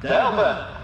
trainer,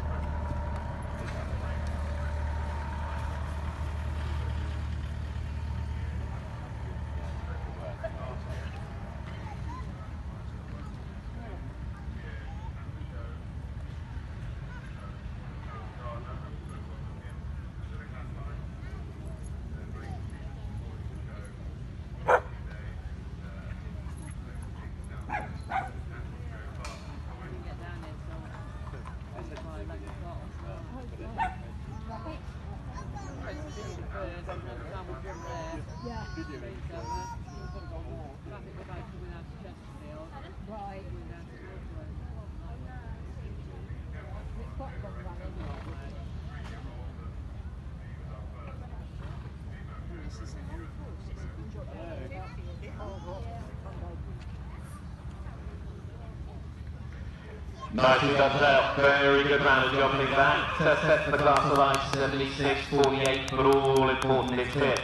Dạ. Nicely done there. Very good round of jumping back. Test for the class of life 76, 48, but all important clear.